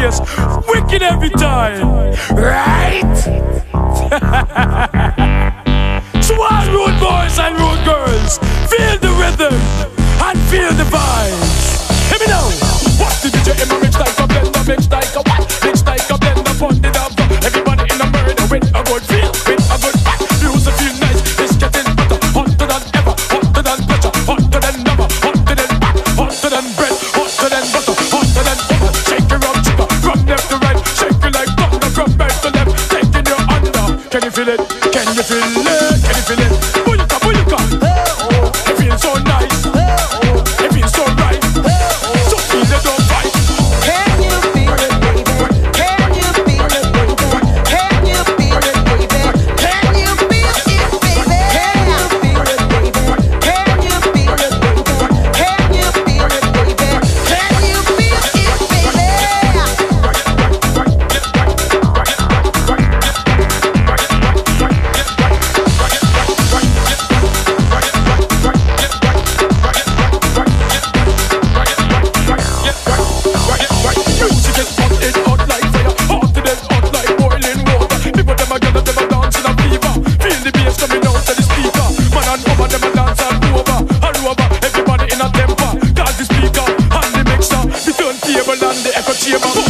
fierce, wicked every time. Right? Can you feel it? Can you feel it? Can you feel it? Yeah.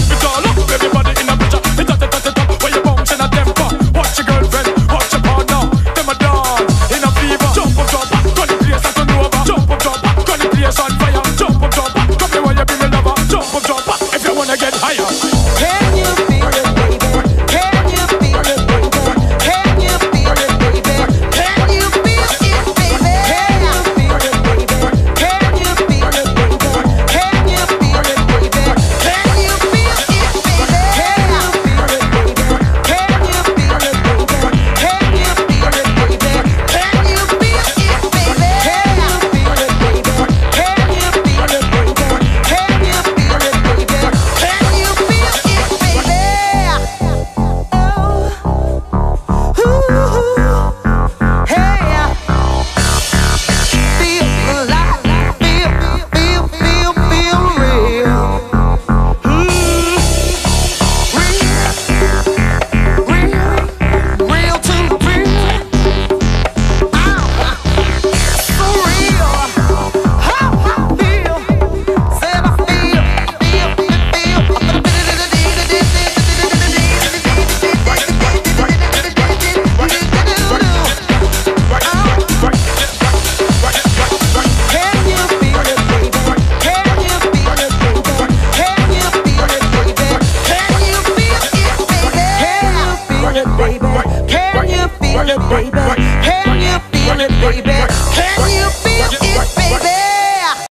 baby? Can you feel it, baby? Can you feel it, baby? Can you